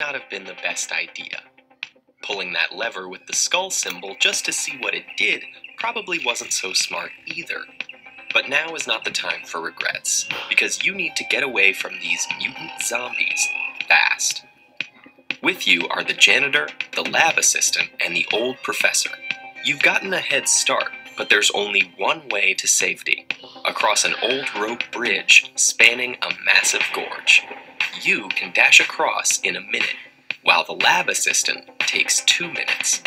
not have been the best idea. Pulling that lever with the skull symbol just to see what it did probably wasn't so smart either. But now is not the time for regrets, because you need to get away from these mutant zombies fast. With you are the janitor, the lab assistant, and the old professor. You've gotten a head start, but there's only one way to safety across an old rope bridge spanning a massive gorge. You can dash across in a minute, while the lab assistant takes two minutes.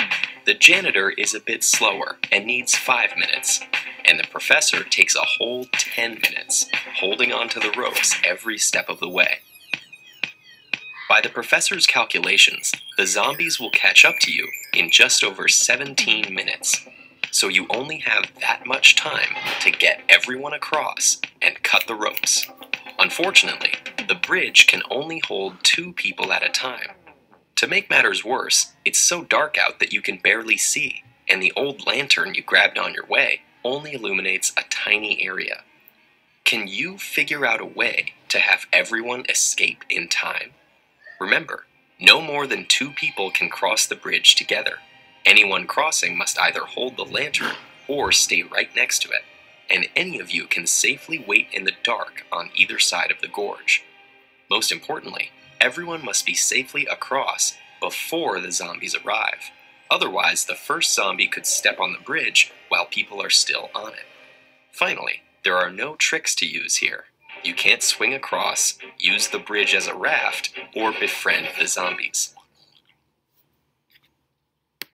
The janitor is a bit slower and needs five minutes, and the professor takes a whole ten minutes, holding onto the ropes every step of the way. By the professor's calculations, the zombies will catch up to you in just over 17 minutes. So you only have that much time to get everyone across and cut the ropes. Unfortunately, the bridge can only hold two people at a time. To make matters worse, it's so dark out that you can barely see, and the old lantern you grabbed on your way only illuminates a tiny area. Can you figure out a way to have everyone escape in time? Remember, no more than two people can cross the bridge together. Anyone crossing must either hold the lantern or stay right next to it, and any of you can safely wait in the dark on either side of the gorge. Most importantly, everyone must be safely across before the zombies arrive. Otherwise, the first zombie could step on the bridge while people are still on it. Finally, there are no tricks to use here. You can't swing across, use the bridge as a raft, or befriend the zombies.